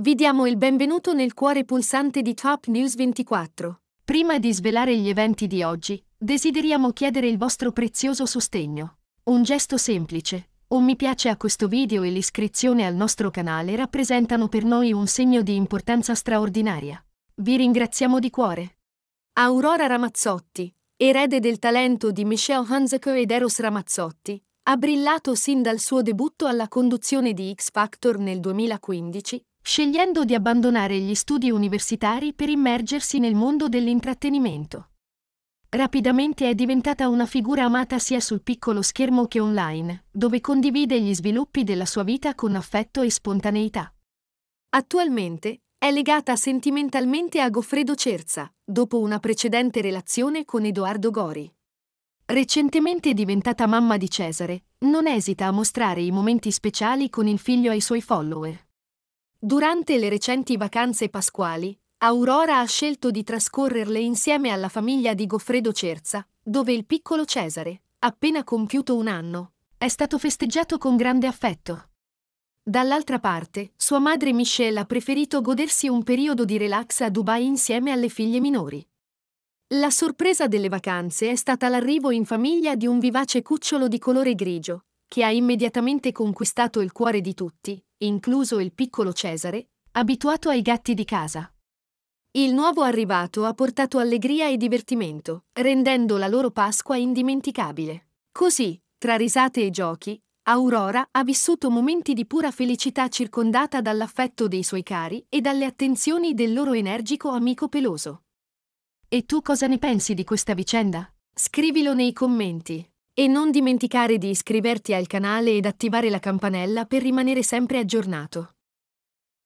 Vi diamo il benvenuto nel cuore pulsante di Top News 24. Prima di svelare gli eventi di oggi, desideriamo chiedere il vostro prezioso sostegno. Un gesto semplice, un mi piace a questo video e l'iscrizione al nostro canale rappresentano per noi un segno di importanza straordinaria. Vi ringraziamo di cuore. Aurora Ramazzotti, erede del talento di Michelle Hanzeke ed Eros Ramazzotti, ha brillato sin dal suo debutto alla conduzione di X Factor nel 2015, scegliendo di abbandonare gli studi universitari per immergersi nel mondo dell'intrattenimento. Rapidamente è diventata una figura amata sia sul piccolo schermo che online, dove condivide gli sviluppi della sua vita con affetto e spontaneità. Attualmente è legata sentimentalmente a Goffredo Cerza, dopo una precedente relazione con Edoardo Gori. Recentemente diventata mamma di Cesare, non esita a mostrare i momenti speciali con il figlio ai suoi follower. Durante le recenti vacanze pasquali, Aurora ha scelto di trascorrerle insieme alla famiglia di Goffredo Cerza, dove il piccolo Cesare, appena compiuto un anno, è stato festeggiato con grande affetto. Dall'altra parte, sua madre Michelle ha preferito godersi un periodo di relax a Dubai insieme alle figlie minori. La sorpresa delle vacanze è stata l'arrivo in famiglia di un vivace cucciolo di colore grigio, che ha immediatamente conquistato il cuore di tutti, incluso il piccolo Cesare, abituato ai gatti di casa. Il nuovo arrivato ha portato allegria e divertimento, rendendo la loro Pasqua indimenticabile. Così, tra risate e giochi, Aurora ha vissuto momenti di pura felicità circondata dall'affetto dei suoi cari e dalle attenzioni del loro energico amico peloso. E tu cosa ne pensi di questa vicenda? Scrivilo nei commenti. E non dimenticare di iscriverti al canale ed attivare la campanella per rimanere sempre aggiornato.